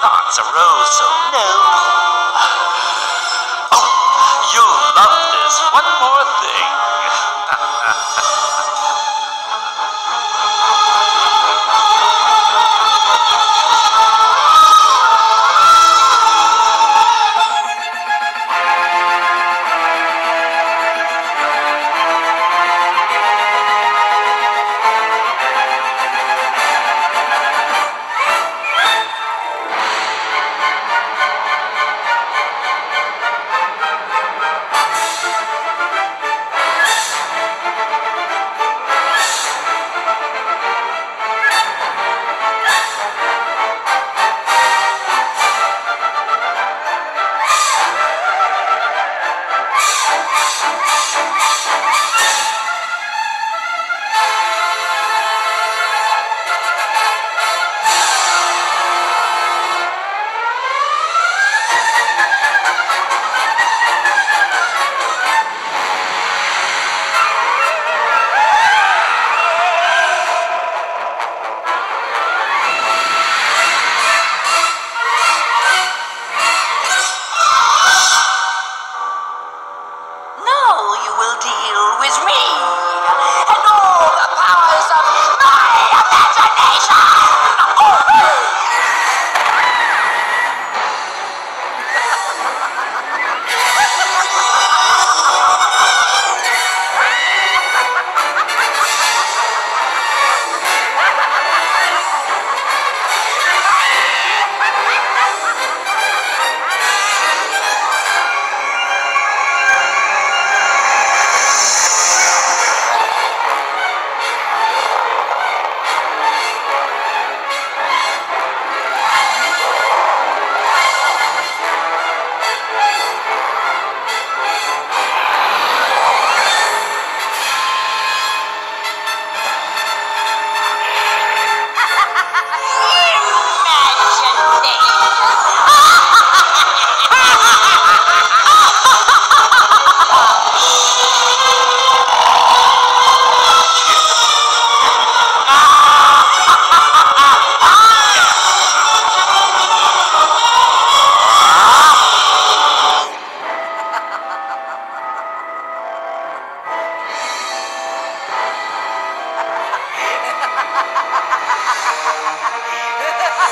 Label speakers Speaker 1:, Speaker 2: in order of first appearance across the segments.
Speaker 1: thoughts arose, so no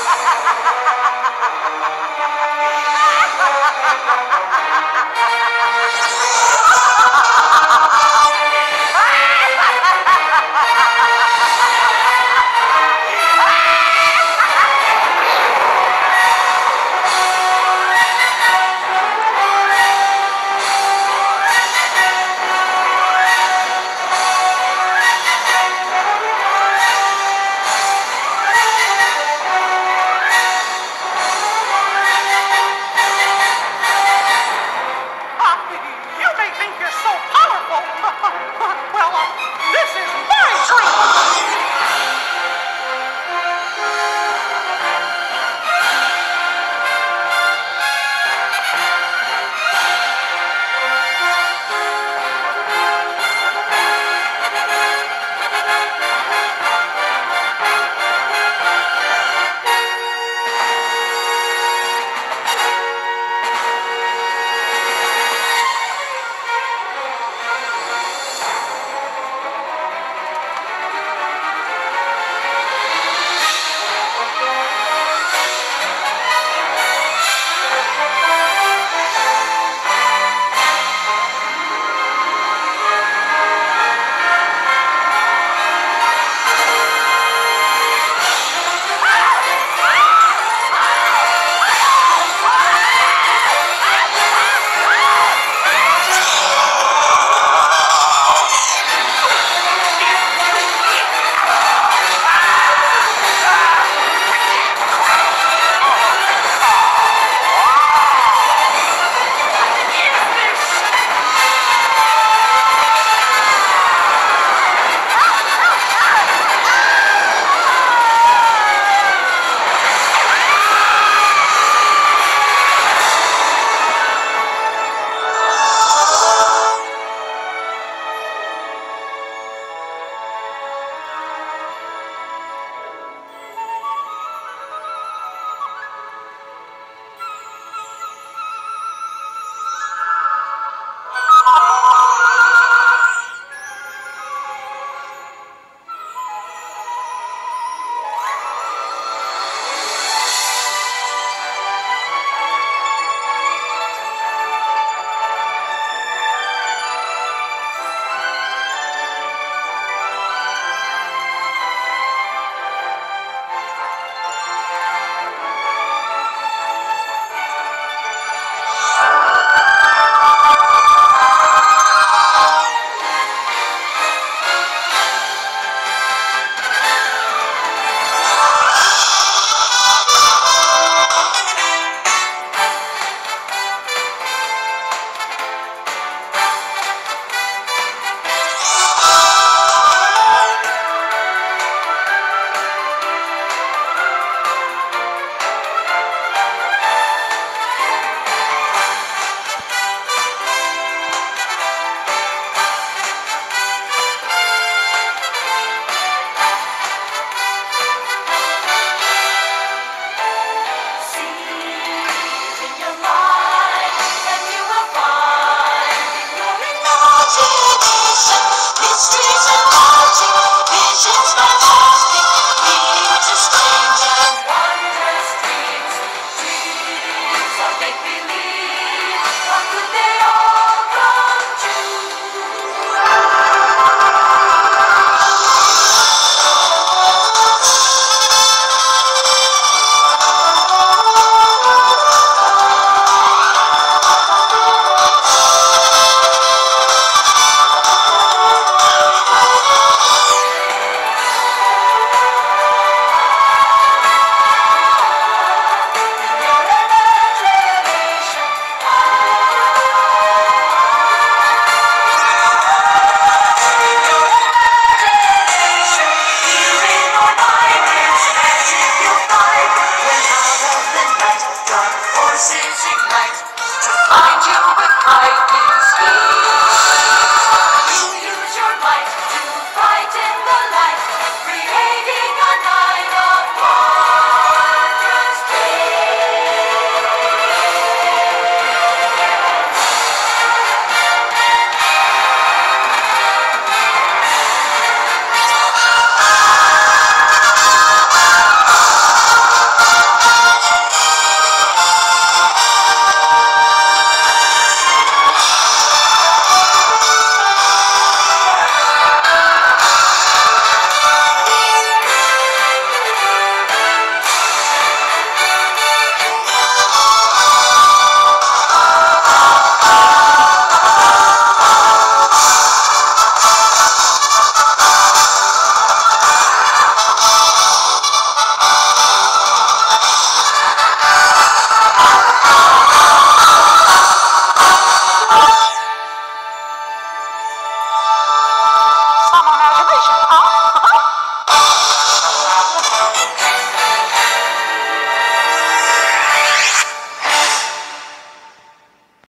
Speaker 1: Hahaha.